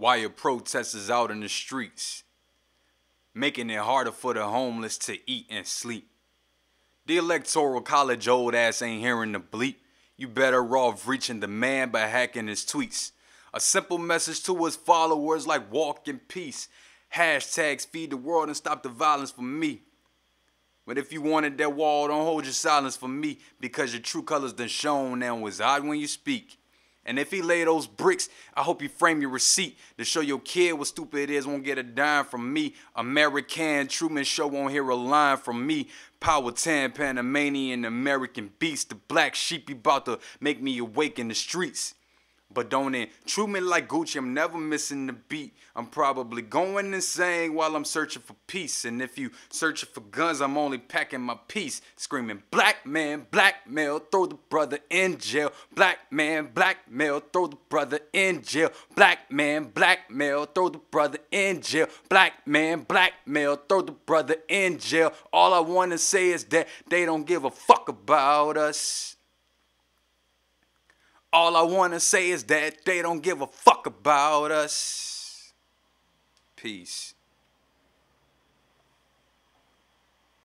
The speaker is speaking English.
Why your protesters out in the streets, making it harder for the homeless to eat and sleep. The electoral college old ass ain't hearing the bleep. You better off reaching the man by hacking his tweets. A simple message to his followers like walk in peace. Hashtags feed the world and stop the violence for me. But if you wanted that wall, don't hold your silence for me because your true colors done shown and was odd when you speak. And if he lay those bricks, I hope you frame your receipt to show your kid what stupid it is. Won't get a dime from me. American Truman Show won't hear a line from me. Power 10, Panamanian, American beast. The black sheep you about to make me awake in the streets. But don't intrude me like Gucci, I'm never missing the beat. I'm probably going insane while I'm searching for peace. And if you searching for guns, I'm only packing my piece. Screaming, black man, blackmail, throw the brother in jail. Black man, blackmail, throw the brother in jail. Black man, blackmail, throw the brother in jail. Black man, blackmail, throw the brother in jail. All I wanna say is that they don't give a fuck about us. All I want to say is that they don't give a fuck about us. Peace.